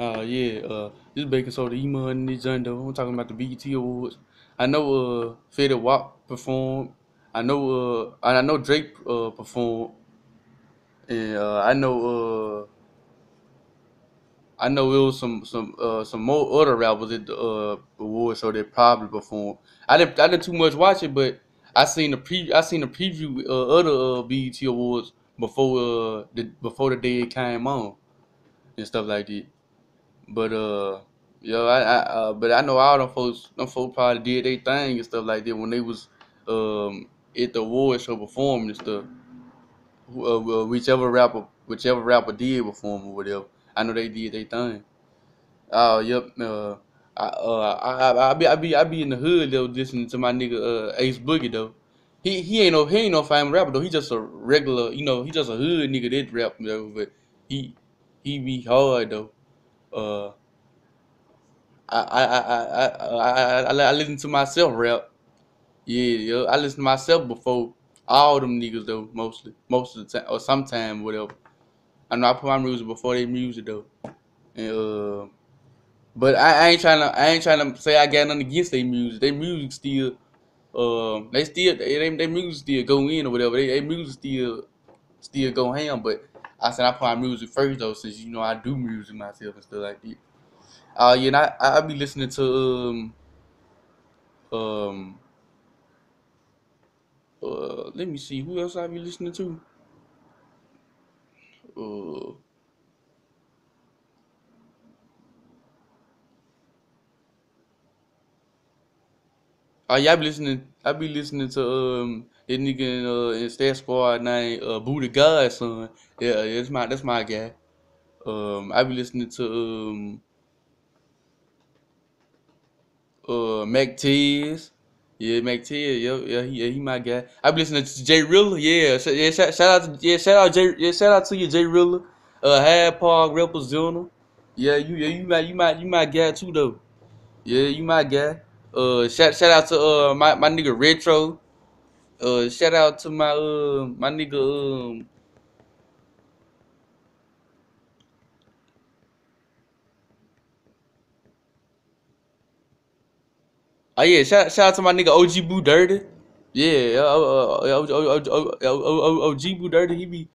Uh, yeah, uh, this Baking Soda E Money this John Doe. I'm talking about the BET Awards. I know, uh, Fetty Wap performed. I know, uh, I know Drake, uh, performed. And, uh, I know, uh, I know it was some some uh some more other rappers at the uh awards, so they probably performed. I didn't I didn't too much watch it, but I seen the pre I seen the preview uh, other uh, BET awards before uh the before the day it came on and stuff like that. But uh yeah, I, I uh, but I know all them folks them folks probably did their thing and stuff like that when they was um at the award show performing and stuff. Uh, uh, whichever rapper whichever rapper did perform or whatever. I know they did their thing. Oh, yep. Uh, I, uh, I, I, I be, I be, I be in the hood though, listening to my nigga uh, Ace Boogie though. He, he ain't no, he ain't no famous rapper though. He just a regular, you know, he just a hood nigga that rap though. But he, he be hard though. Uh, I, I, I, I, I, I, I listen to myself rap. Yeah, yeah. I listen to myself before all them niggas though, mostly, most of the time, or sometime, whatever. I know I put my music before they music though, and uh, but I, I ain't trying to I ain't trying to say I got nothing against their music. Their music still, um, they still they they music still go in or whatever. They, they music still still go ham. But I said I my music first though, since you know I do music myself and stuff like that. Uh, yeah, I I be listening to um um uh let me see who else I be listening to. Uh. Oh yeah, I be listening. I be listening to um that nigga in uh in Stat Squad named uh Booty Godson. Yeah, that's my that's my guy. Um, I be listening to um uh Mac Tez. Yeah, Mac Tez. Yeah, yeah, he, yeah, he my guy. I be listening to Jay Rilla. Yeah, yeah. Shout, shout out to yeah, shout out Jay. Yeah, shout out to you, Jay Rilla. Uh, Hyde Park representative. Yeah, you yeah you might you might you my guy too though. Yeah, you my guy. Uh, shout shout out to uh my my nigga Retro. Uh, shout out to my uh my nigga um. Oh yeah, shout shout out to my nigga OG Boo Dirty. Yeah, uh, uh, OG Boo Dirty. He be